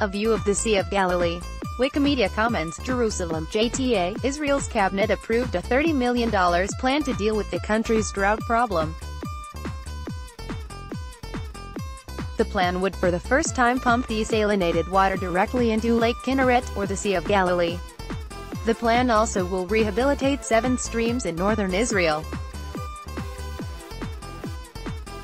A view of the Sea of Galilee. Wikimedia Commons, Jerusalem, JTA, Israel's cabinet approved a $30 million plan to deal with the country's drought problem. The plan would for the first time pump desalinated water directly into Lake Kinneret, or the Sea of Galilee. The plan also will rehabilitate seven streams in northern Israel.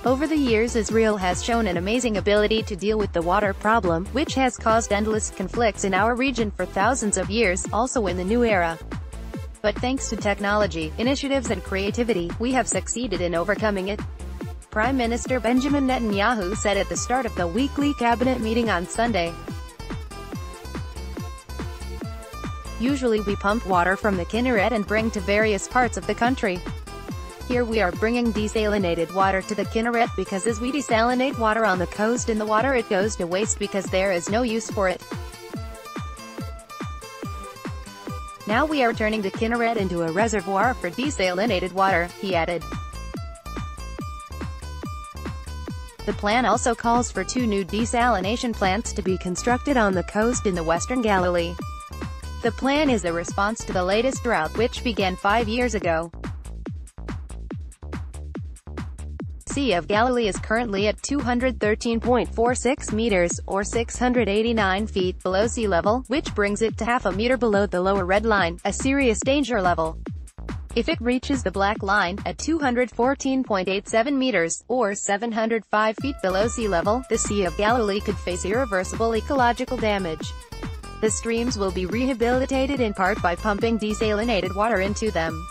Over the years Israel has shown an amazing ability to deal with the water problem, which has caused endless conflicts in our region for thousands of years, also in the new era. But thanks to technology, initiatives and creativity, we have succeeded in overcoming it. Prime Minister Benjamin Netanyahu said at the start of the weekly cabinet meeting on Sunday. Usually we pump water from the Kinneret and bring to various parts of the country. Here we are bringing desalinated water to the Kinneret because as we desalinate water on the coast in the water it goes to waste because there is no use for it. Now we are turning the Kinneret into a reservoir for desalinated water, he added. The plan also calls for two new desalination plants to be constructed on the coast in the western Galilee. The plan is a response to the latest drought which began five years ago. Sea of Galilee is currently at 213.46 meters, or 689 feet, below sea level, which brings it to half a meter below the lower red line, a serious danger level. If it reaches the black line, at 214.87 meters, or 705 feet below sea level, the Sea of Galilee could face irreversible ecological damage. The streams will be rehabilitated in part by pumping desalinated water into them.